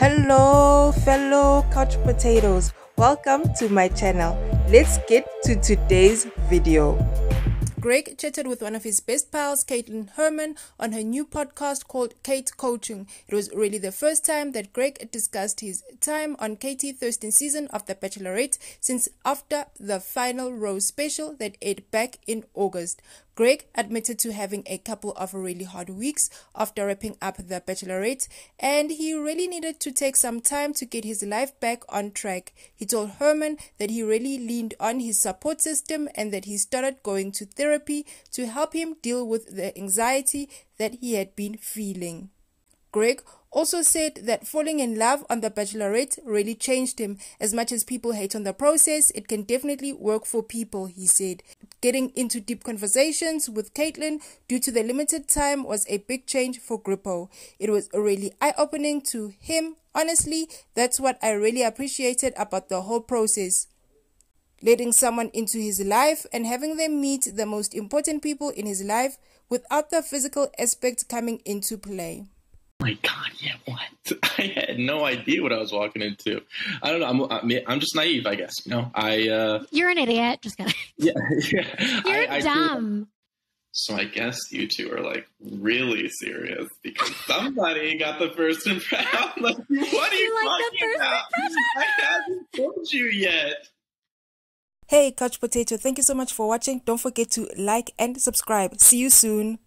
Hello, fellow couch potatoes. Welcome to my channel. Let's get to today's video. Greg chatted with one of his best pals, Caitlin Herman, on her new podcast called Kate Coaching. It was really the first time that Greg discussed his time on Katie Thurston's season of The Bachelorette since after the final rose special that aired back in August. Greg admitted to having a couple of really hard weeks after wrapping up The Bachelorette, and he really needed to take some time to get his life back on track. He told Herman that he really leaned on his support system and that he started going to therapy to help him deal with the anxiety that he had been feeling. Greg also said that falling in love on The Bachelorette really changed him. As much as people hate on the process, it can definitely work for people, he said. Getting into deep conversations with Caitlin due to the limited time was a big change for Grippo. It was really eye opening to him. Honestly, that's what I really appreciated about the whole process letting someone into his life and having them meet the most important people in his life without the physical aspect coming into play my god, yeah, what? I had no idea what I was walking into. I don't know. I'm I'm just naive, I guess. You know, I. uh You're an idiot. Just kidding. Yeah, yeah. You're I, dumb. I so I guess you two are like really serious because somebody got the first impression. like, what are you, you like talking about? I haven't told you yet. Hey, Couch Potato, thank you so much for watching. Don't forget to like and subscribe. See you soon.